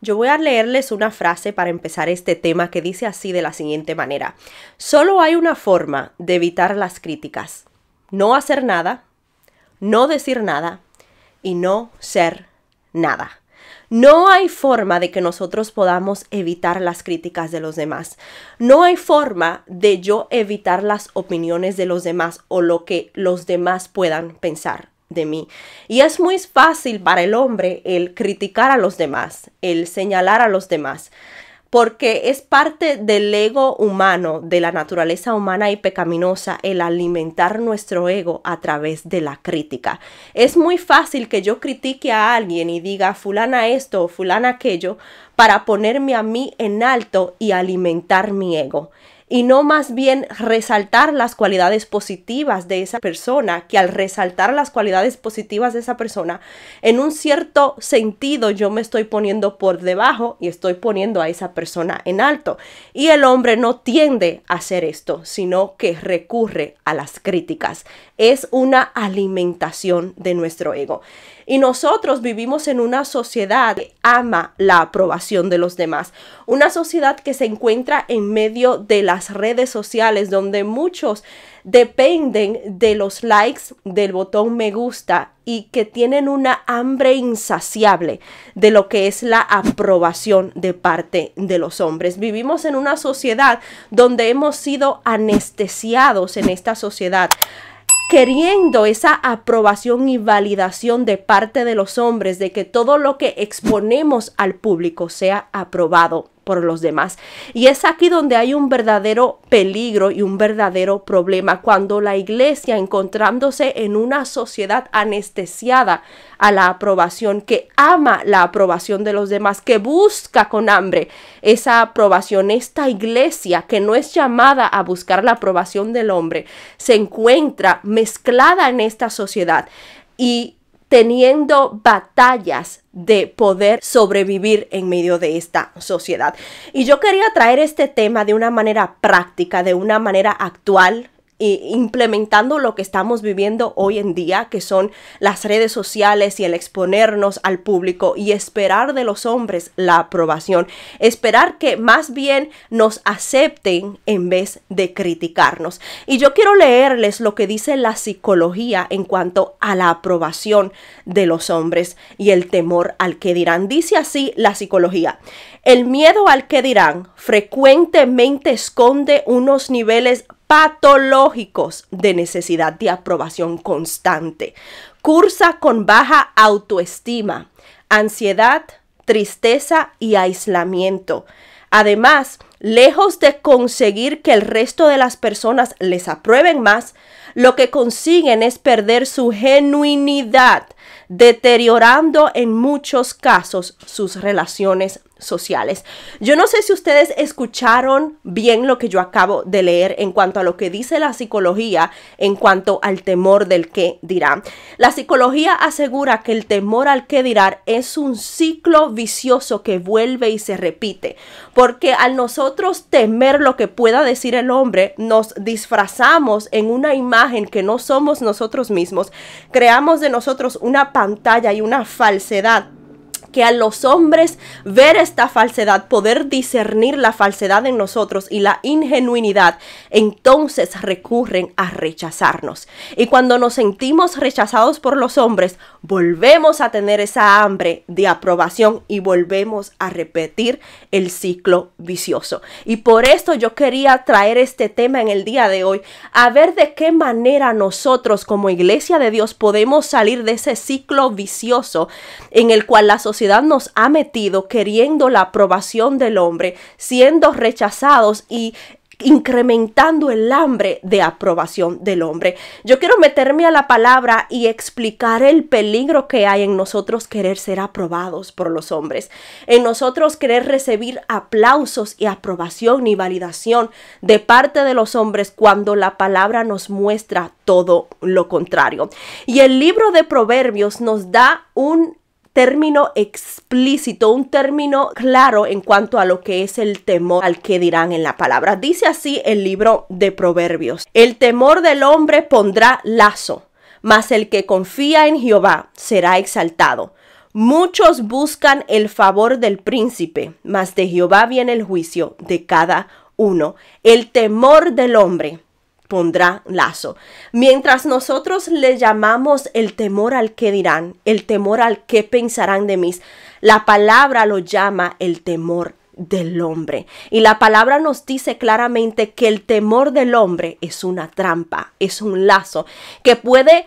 Yo voy a leerles una frase para empezar este tema que dice así de la siguiente manera. Solo hay una forma de evitar las críticas. No hacer nada, no decir nada y no ser nada. No hay forma de que nosotros podamos evitar las críticas de los demás. No hay forma de yo evitar las opiniones de los demás o lo que los demás puedan pensar de mí. Y es muy fácil para el hombre el criticar a los demás, el señalar a los demás, porque es parte del ego humano, de la naturaleza humana y pecaminosa, el alimentar nuestro ego a través de la crítica. Es muy fácil que yo critique a alguien y diga fulana esto o fulana aquello para ponerme a mí en alto y alimentar mi ego y no más bien resaltar las cualidades positivas de esa persona, que al resaltar las cualidades positivas de esa persona, en un cierto sentido yo me estoy poniendo por debajo y estoy poniendo a esa persona en alto. Y el hombre no tiende a hacer esto, sino que recurre a las críticas. Es una alimentación de nuestro ego. Y nosotros vivimos en una sociedad que ama la aprobación de los demás, una sociedad que se encuentra en medio de las redes sociales donde muchos dependen de los likes, del botón me gusta y que tienen una hambre insaciable de lo que es la aprobación de parte de los hombres. Vivimos en una sociedad donde hemos sido anestesiados en esta sociedad queriendo esa aprobación y validación de parte de los hombres de que todo lo que exponemos al público sea aprobado por los demás. Y es aquí donde hay un verdadero peligro y un verdadero problema cuando la iglesia encontrándose en una sociedad anestesiada a la aprobación, que ama la aprobación de los demás, que busca con hambre esa aprobación, esta iglesia que no es llamada a buscar la aprobación del hombre, se encuentra mezclada en esta sociedad y teniendo batallas de poder sobrevivir en medio de esta sociedad. Y yo quería traer este tema de una manera práctica, de una manera actual, implementando lo que estamos viviendo hoy en día, que son las redes sociales y el exponernos al público y esperar de los hombres la aprobación, esperar que más bien nos acepten en vez de criticarnos. Y yo quiero leerles lo que dice la psicología en cuanto a la aprobación de los hombres y el temor al que dirán. Dice así la psicología. El miedo al que dirán frecuentemente esconde unos niveles patológicos de necesidad de aprobación constante. Cursa con baja autoestima, ansiedad, tristeza y aislamiento. Además, lejos de conseguir que el resto de las personas les aprueben más, lo que consiguen es perder su genuinidad, deteriorando en muchos casos sus relaciones sociales. Yo no sé si ustedes escucharon bien lo que yo acabo de leer en cuanto a lo que dice la psicología en cuanto al temor del que dirá. La psicología asegura que el temor al que dirá es un ciclo vicioso que vuelve y se repite, porque al nosotros temer lo que pueda decir el hombre, nos disfrazamos en una imagen que no somos nosotros mismos, creamos de nosotros una pantalla y una falsedad que a los hombres ver esta falsedad, poder discernir la falsedad en nosotros y la ingenuidad, entonces recurren a rechazarnos. Y cuando nos sentimos rechazados por los hombres, volvemos a tener esa hambre de aprobación y volvemos a repetir el ciclo vicioso. Y por esto yo quería traer este tema en el día de hoy, a ver de qué manera nosotros como iglesia de Dios podemos salir de ese ciclo vicioso en el cual la sociedad nos ha metido queriendo la aprobación del hombre, siendo rechazados y incrementando el hambre de aprobación del hombre. Yo quiero meterme a la palabra y explicar el peligro que hay en nosotros querer ser aprobados por los hombres, en nosotros querer recibir aplausos y aprobación y validación de parte de los hombres cuando la palabra nos muestra todo lo contrario. Y el libro de Proverbios nos da un término explícito, un término claro en cuanto a lo que es el temor al que dirán en la palabra. Dice así el libro de Proverbios. El temor del hombre pondrá lazo, mas el que confía en Jehová será exaltado. Muchos buscan el favor del príncipe, mas de Jehová viene el juicio de cada uno. El temor del hombre pondrá lazo. Mientras nosotros le llamamos el temor al que dirán, el temor al que pensarán de mí, la palabra lo llama el temor del hombre. Y la palabra nos dice claramente que el temor del hombre es una trampa, es un lazo que puede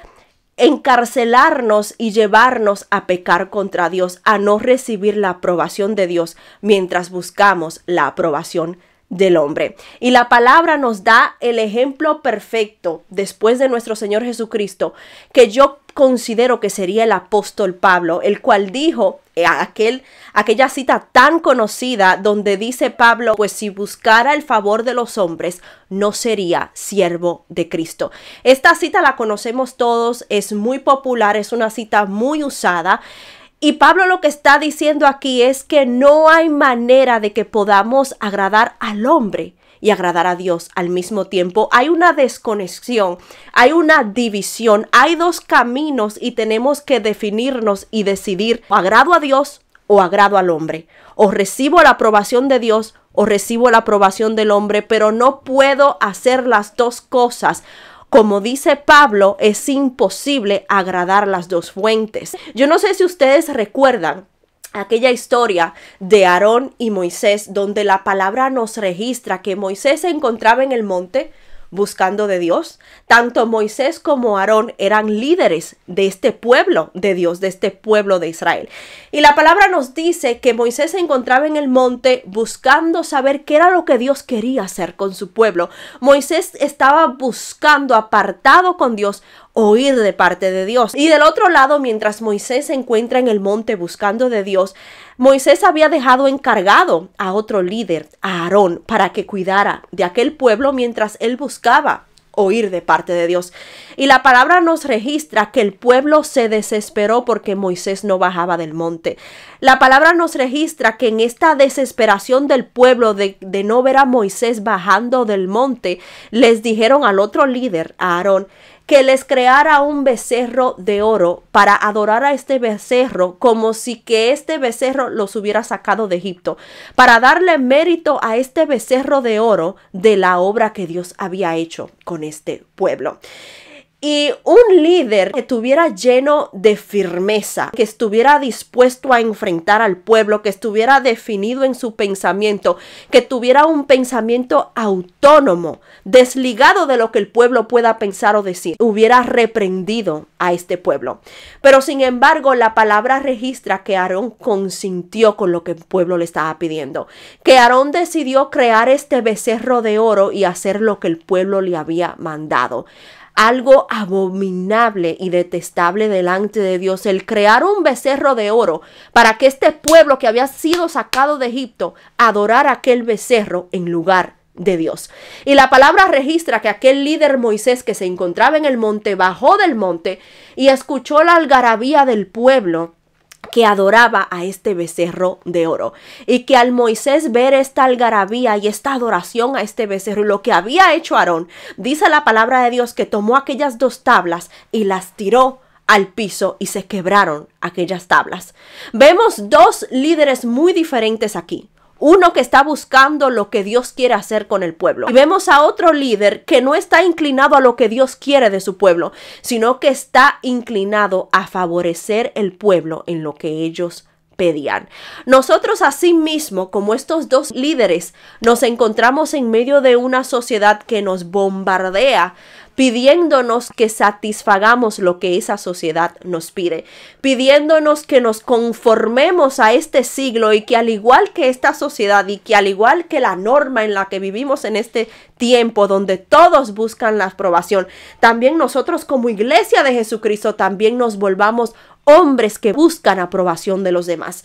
encarcelarnos y llevarnos a pecar contra Dios, a no recibir la aprobación de Dios mientras buscamos la aprobación del hombre. Y la palabra nos da el ejemplo perfecto después de nuestro Señor Jesucristo, que yo considero que sería el apóstol Pablo, el cual dijo eh, aquel, aquella cita tan conocida donde dice Pablo, pues si buscara el favor de los hombres, no sería siervo de Cristo. Esta cita la conocemos todos, es muy popular, es una cita muy usada. Y Pablo lo que está diciendo aquí es que no hay manera de que podamos agradar al hombre y agradar a Dios al mismo tiempo. Hay una desconexión, hay una división, hay dos caminos y tenemos que definirnos y decidir agrado a Dios o agrado al hombre. O recibo la aprobación de Dios o recibo la aprobación del hombre, pero no puedo hacer las dos cosas. Como dice Pablo, es imposible agradar las dos fuentes. Yo no sé si ustedes recuerdan aquella historia de Aarón y Moisés, donde la palabra nos registra que Moisés se encontraba en el monte buscando de Dios. Tanto Moisés como Aarón eran líderes de este pueblo de Dios, de este pueblo de Israel. Y la palabra nos dice que Moisés se encontraba en el monte buscando saber qué era lo que Dios quería hacer con su pueblo. Moisés estaba buscando, apartado con Dios, oír de parte de Dios. Y del otro lado, mientras Moisés se encuentra en el monte buscando de Dios, Moisés había dejado encargado a otro líder, a Aarón, para que cuidara de aquel pueblo mientras él buscaba oír de parte de Dios. Y la palabra nos registra que el pueblo se desesperó porque Moisés no bajaba del monte. La palabra nos registra que en esta desesperación del pueblo de, no ver a Moisés bajando del monte, les dijeron al otro líder, a Aarón, que les creara un becerro de oro para adorar a este becerro como si que este becerro los hubiera sacado de Egipto, para darle mérito a este becerro de oro de la obra que Dios había hecho con este pueblo. Y un líder que estuviera lleno de firmeza, que estuviera dispuesto a enfrentar al pueblo, que estuviera definido en su pensamiento, que tuviera un pensamiento autónomo, desligado de lo que el pueblo pueda pensar o decir, hubiera reprendido a este pueblo. Pero sin embargo, la palabra registra que Aarón consintió con lo que el pueblo le estaba pidiendo, que Aarón decidió crear este becerro de oro y hacer lo que el pueblo le había mandado algo abominable y detestable delante de Dios, el crear un becerro de oro para que este pueblo que había sido sacado de Egipto adorara aquel becerro en lugar de Dios. Y la palabra registra que aquel líder Moisés que se encontraba en el monte bajó del monte y escuchó la algarabía del pueblo que adoraba a este becerro de oro. Y que al Moisés ver esta algarabía y esta adoración a este becerro y lo que había hecho Aarón, dice la palabra de Dios que tomó aquellas dos tablas y las tiró al piso y se quebraron aquellas tablas. Vemos dos líderes muy diferentes aquí uno que está buscando lo que Dios quiere hacer con el pueblo. Y vemos a otro líder que no está inclinado a lo que Dios quiere de su pueblo, sino que está inclinado a favorecer el pueblo en lo que ellos pedían. Nosotros asimismo, como estos dos líderes, nos encontramos en medio de una sociedad que nos bombardea pidiéndonos que satisfagamos lo que esa sociedad nos pide, pidiéndonos que nos conformemos a este siglo y que al igual que esta sociedad y que al igual que la norma en la que vivimos en este tiempo donde todos buscan la aprobación, también nosotros como iglesia de Jesucristo también nos volvamos hombres que buscan aprobación de los demás.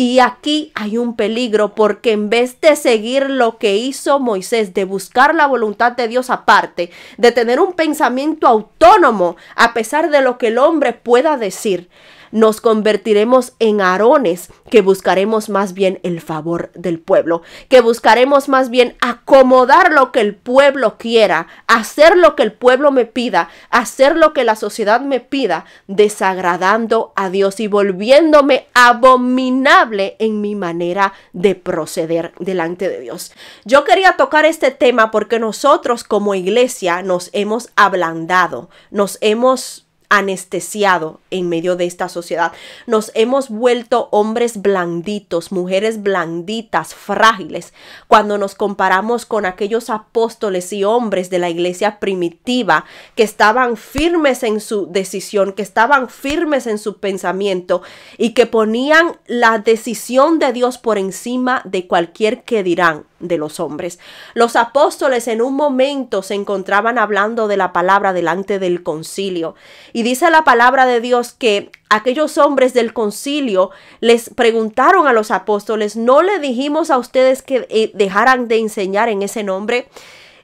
Y aquí hay un peligro porque en vez de seguir lo que hizo Moisés, de buscar la voluntad de Dios aparte, de tener un pensamiento autónomo a pesar de lo que el hombre pueda decir, nos convertiremos en Aarones que buscaremos más bien el favor del pueblo, que buscaremos más bien acomodar lo que el pueblo quiera, hacer lo que el pueblo me pida, hacer lo que la sociedad me pida, desagradando a Dios y volviéndome abominable en mi manera de proceder delante de Dios. Yo quería tocar este tema porque nosotros como iglesia nos hemos ablandado, nos hemos anestesiado en medio de esta sociedad. Nos hemos vuelto hombres blanditos, mujeres blanditas, frágiles, cuando nos comparamos con aquellos apóstoles y hombres de la iglesia primitiva que estaban firmes en su decisión, que estaban firmes en su pensamiento y que ponían la decisión de Dios por encima de cualquier que dirán de los hombres. Los apóstoles en un momento se encontraban hablando de la palabra delante del concilio dice la palabra de Dios que aquellos hombres del concilio les preguntaron a los apóstoles, ¿no le dijimos a ustedes que eh, dejaran de enseñar en ese nombre?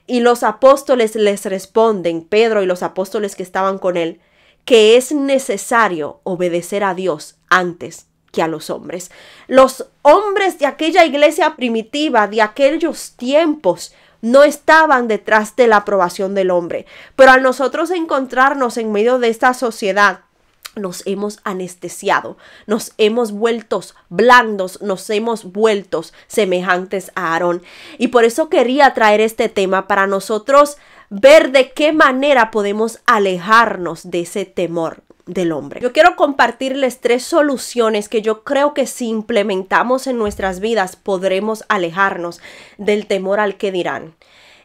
Y los apóstoles les responden, Pedro y los apóstoles que estaban con él, que es necesario obedecer a Dios antes que a los hombres. Los hombres de aquella iglesia primitiva, de aquellos tiempos, no estaban detrás de la aprobación del hombre. Pero al nosotros encontrarnos en medio de esta sociedad, nos hemos anestesiado, nos hemos vuelto blandos, nos hemos vuelto semejantes a Aarón. Y por eso quería traer este tema para nosotros ver de qué manera podemos alejarnos de ese temor del hombre. Yo quiero compartirles tres soluciones que yo creo que si implementamos en nuestras vidas podremos alejarnos del temor al que dirán.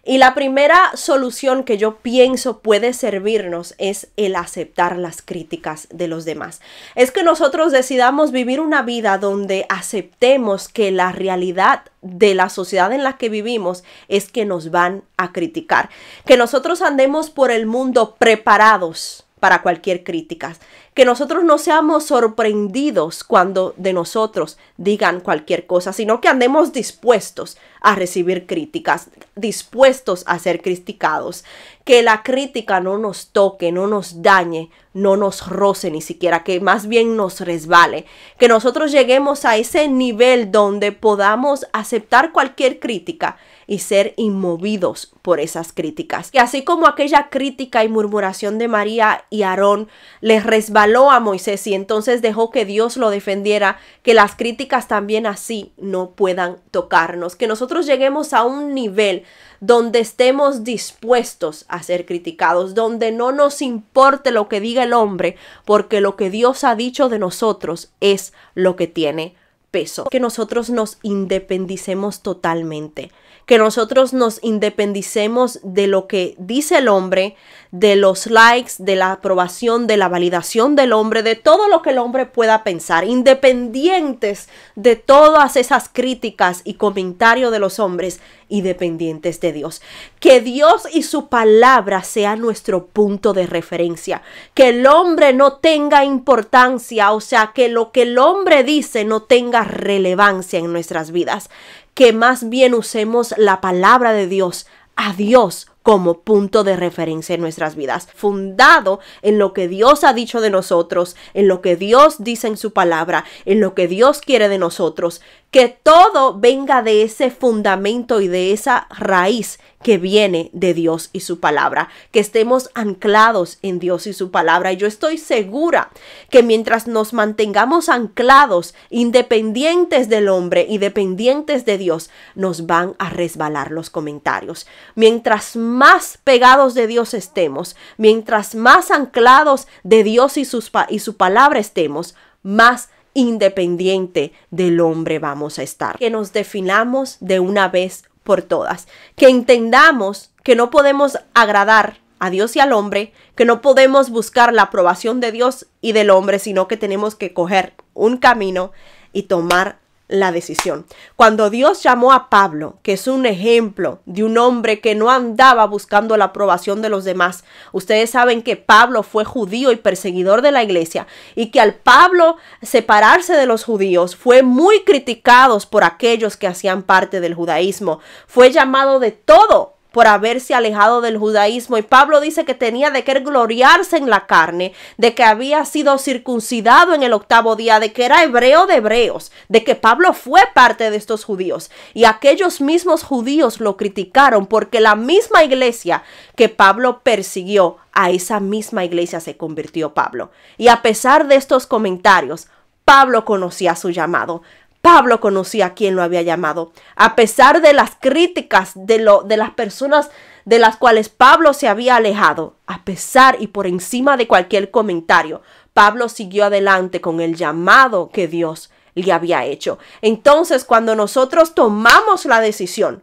Y la primera solución que yo pienso puede servirnos es el aceptar las críticas de los demás. Es que nosotros decidamos vivir una vida donde aceptemos que la realidad de la sociedad en la que vivimos es que nos van a criticar. Que nosotros andemos por el mundo preparados para cualquier crítica. Que nosotros no seamos sorprendidos cuando de nosotros digan cualquier cosa, sino que andemos dispuestos a recibir críticas, dispuestos a ser criticados. Que la crítica no nos toque, no nos dañe, no nos roce ni siquiera, que más bien nos resbale. Que nosotros lleguemos a ese nivel donde podamos aceptar cualquier crítica y ser inmovidos por esas críticas. Y así como aquella crítica y murmuración de María y Aarón les resbaló a Moisés y entonces dejó que Dios lo defendiera, que las críticas también así no puedan tocarnos, que nosotros lleguemos a un nivel donde estemos dispuestos a ser criticados, donde no nos importe lo que diga el hombre, porque lo que Dios ha dicho de nosotros es lo que tiene peso, que nosotros nos independicemos totalmente, que nosotros nos independicemos de lo que dice el hombre, de los likes, de la aprobación, de la validación del hombre, de todo lo que el hombre pueda pensar, independientes de todas esas críticas y comentarios de los hombres y dependientes de Dios. Que Dios y su palabra sea nuestro punto de referencia. Que el hombre no tenga importancia, o sea, que lo que el hombre dice no tenga relevancia en nuestras vidas que más bien usemos la palabra de Dios, a Dios como punto de referencia en nuestras vidas, fundado en lo que Dios ha dicho de nosotros, en lo que Dios dice en su palabra, en lo que Dios quiere de nosotros, que todo venga de ese fundamento y de esa raíz que viene de Dios y su palabra, que estemos anclados en Dios y su palabra. Y yo estoy segura que mientras nos mantengamos anclados, independientes del hombre y dependientes de Dios, nos van a resbalar los comentarios. Mientras más pegados de Dios estemos, mientras más anclados de Dios y, y su palabra estemos, más independiente del hombre vamos a estar. Que nos definamos de una vez por todas. Que entendamos que no podemos agradar a Dios y al hombre, que no podemos buscar la aprobación de Dios y del hombre, sino que tenemos que coger un camino y tomar la decisión. Cuando Dios llamó a Pablo, que es un ejemplo de un hombre que no andaba buscando la aprobación de los demás, ustedes saben que Pablo fue judío y perseguidor de la iglesia y que al Pablo separarse de los judíos fue muy criticado por aquellos que hacían parte del judaísmo. Fue llamado de todo por haberse alejado del judaísmo. Y Pablo dice que tenía de qué gloriarse en la carne, de que había sido circuncidado en el octavo día, de que era hebreo de hebreos, de que Pablo fue parte de estos judíos. Y aquellos mismos judíos lo criticaron porque la misma iglesia que Pablo persiguió, a esa misma iglesia se convirtió Pablo. Y a pesar de estos comentarios, Pablo conocía su llamado. Pablo conocía a quien lo había llamado. A pesar de las críticas de, lo, de las personas de las cuales Pablo se había alejado, a pesar y por encima de cualquier comentario, Pablo siguió adelante con el llamado que Dios le había hecho. Entonces, cuando nosotros tomamos la decisión,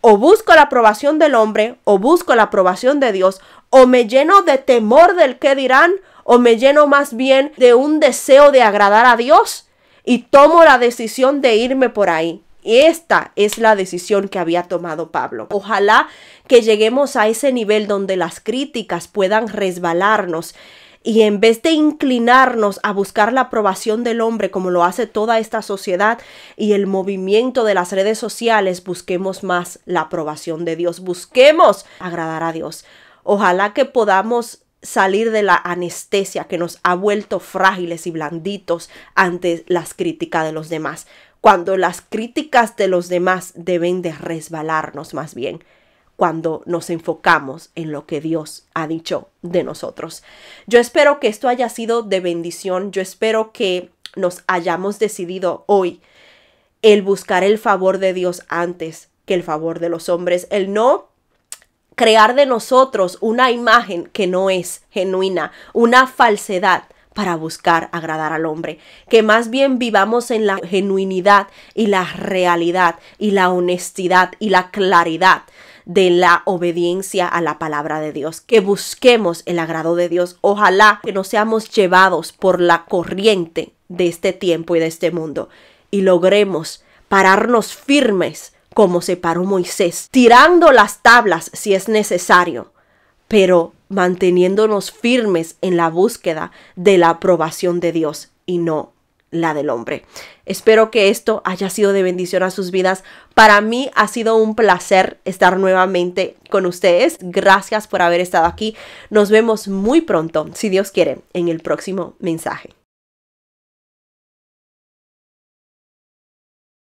o busco la aprobación del hombre, o busco la aprobación de Dios, o me lleno de temor del que dirán, o me lleno más bien de un deseo de agradar a Dios, y tomo la decisión de irme por ahí. Esta es la decisión que había tomado Pablo. Ojalá que lleguemos a ese nivel donde las críticas puedan resbalarnos y en vez de inclinarnos a buscar la aprobación del hombre como lo hace toda esta sociedad y el movimiento de las redes sociales, busquemos más la aprobación de Dios, busquemos agradar a Dios. Ojalá que podamos salir de la anestesia que nos ha vuelto frágiles y blanditos ante las críticas de los demás, cuando las críticas de los demás deben de resbalarnos más bien. Cuando nos enfocamos en lo que Dios ha dicho de nosotros. Yo espero que esto haya sido de bendición, yo espero que nos hayamos decidido hoy el buscar el favor de Dios antes que el favor de los hombres, el no crear de nosotros una imagen que no es genuina, una falsedad para buscar agradar al hombre, que más bien vivamos en la genuinidad y la realidad y la honestidad y la claridad de la obediencia a la palabra de Dios, que busquemos el agrado de Dios. Ojalá que no seamos llevados por la corriente de este tiempo y de este mundo. Y logremos pararnos firmes como se paró Moisés, tirando las tablas si es necesario, pero manteniéndonos firmes en la búsqueda de la aprobación de Dios y no la del hombre. Espero que esto haya sido de bendición a sus vidas. Para mí ha sido un placer estar nuevamente con ustedes. Gracias por haber estado aquí. Nos vemos muy pronto, si Dios quiere, en el próximo mensaje.